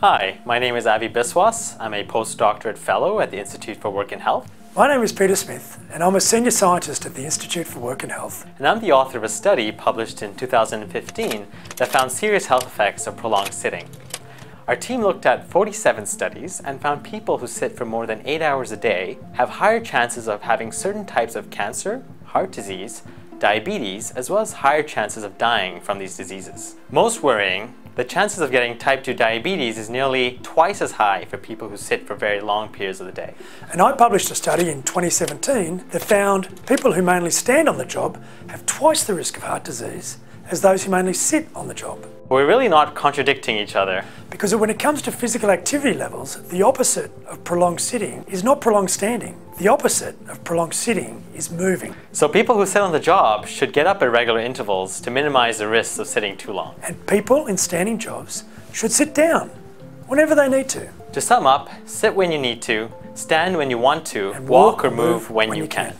Hi, my name is Avi Biswas. I'm a postdoctorate fellow at the Institute for Work and Health. My name is Peter Smith, and I'm a senior scientist at the Institute for Work and Health. And I'm the author of a study published in 2015 that found serious health effects of prolonged sitting. Our team looked at 47 studies and found people who sit for more than 8 hours a day have higher chances of having certain types of cancer, heart disease, diabetes, as well as higher chances of dying from these diseases. Most worrying, the chances of getting type 2 diabetes is nearly twice as high for people who sit for very long periods of the day. And I published a study in 2017 that found people who mainly stand on the job have twice the risk of heart disease as those who mainly sit on the job. We're really not contradicting each other. Because when it comes to physical activity levels, the opposite of prolonged sitting is not prolonged standing. The opposite of prolonged sitting is moving. So people who sit on the job should get up at regular intervals to minimize the risks of sitting too long. And people in standing jobs should sit down whenever they need to. To sum up, sit when you need to, stand when you want to, and walk, walk or move, move when, when, you, you can. can.